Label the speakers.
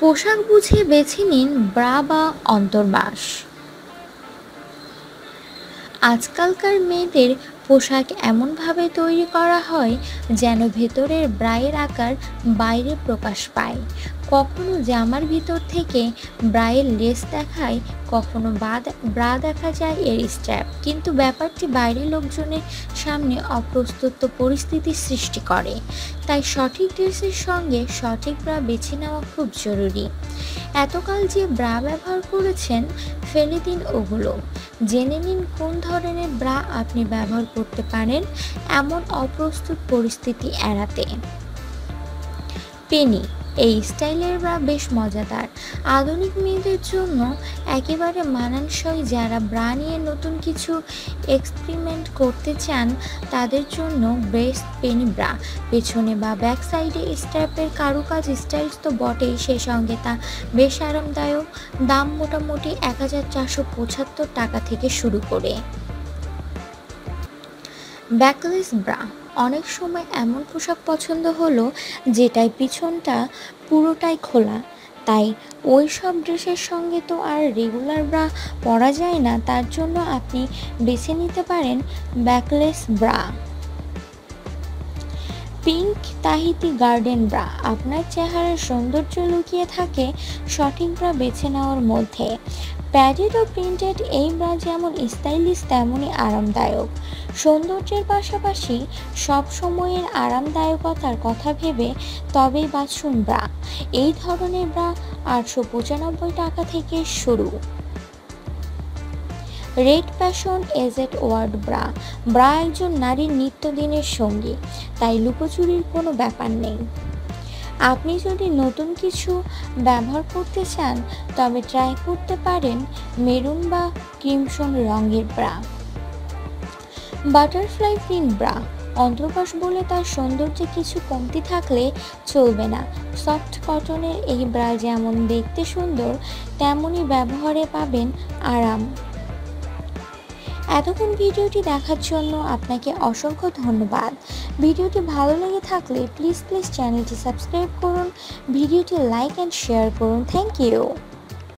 Speaker 1: পোশাক বুঝে বেছে নিন ব্রা বা অন্তর্বাস। আজকালকার মেয়েদের পোশাক এমনভাবে তৈরি করা হয় যেন ভেতরের ব্রায়ের আকার বাইরে প্রকাশ পায়। কখনো জামার ভিতর থেকে ব্রায়ের লেস দেখায়, কখনো ব্রা দেখা যায় এর স্ট্র্যাপ কিন্তু ব্যাপারটি বাইরের লোকজনের সামনে অপ্রস্তুত পরিস্থিতির সৃষ্টি করে। তাই সঠিক ড্রেসের সঙ্গে সঠিক ব্রা বেছে নেওয়া খুব জরুরি। এতকাল যে ব্রা ব্যবহার করেছেন, ফেলে দিন ওগুলো। জেনে নিন কোন ধরনের ব্রা আপনি ব্যবহার করতে পারেন এমন অপ্রস্তুত পরিস্থিতি এড়াতে। পেনি। এই স্টাইলের ব্রা বেশ মজাদার। আধুনিক মেয়েদের জন্য একেবারে মানানসই যারা ব্রা নিয়ে নতুন কিছু এক্সপেরিমেন্ট করতে চান, তাদের জন্য বেস্ট পেনি ব্রা পেছনে বা ব্যাক সাইডে স্ট্র্যাপের কারুকাজ স্টাইলস তো বটেই সে সঙ্গে তা। বেশ আরামদায়ক। দাম মোটামুটি এক হাজার চারশো পঁচাত্তর টাকা থেকে শুরু করে। ব্যাকলেস ব্রা অনেক সময় এমন পোশাক পছন্দ হলো যেটাই পিছনটা পুরোটাই খোলা। তাই ওই সব ড্রেসের সঙ্গে তো আর রেগুলার ব্রা পরা যায় না, তার জন্য আপনি বেছে নিতে পারেন backless bra pink Tahiti garden bra. আপনার চেহারার সৌন্দর্য লুকিয়ে থাকে সঠিক ব্রা বেছে নেওয়ার মধ্যে। প্যাডেড ও প্রিন্টেড এই ব্রা যেমন স্টাইলিশ, তেমনই আরামদায়ক। সৌন্দর্যের পাশাপাশি সব সময়ের আরামদায়কতার কথা ভেবে তবেই বাছুন ব্রা। এই ধরনের ব্রা আটশো পঁচানব্বই টাকা থেকে শুরু। রেড প্যাশন এজেট ওয়ার্ড ব্রা। ব্রা একজন নারীর নিত্যদিনের সঙ্গী, তাই লুকোচুরির কোনো ব্যাপার নেই। আপনি যদি নতুন কিছু ব্যবহার করতে চান, তবে ট্রাই করতে পারেন মেরুন বা ক্রিমসন রঙের ব্রা। বাটারফ্লাই প্রিন্ট ব্রা অন্তর্বাস বলে তার সৌন্দর্যে কিছু কমতি থাকলে চলবে না। সফট কটনের এই ব্রা যেমন দেখতে সুন্দর তেমনই ব্যবহারে পাবেন আরাম। এতক্ষণ ভিডিওটি দেখার জন্য আপনাকে অসংখ্য ধন্যবাদ। ভিডিওটি ভালো লেগে থাকলে প্লিজ প্লিজ চ্যানেলটি সাবস্ক্রাইব করুন, ভিডিওটি লাইক অ্যান্ড শেয়ার করুন। Thank you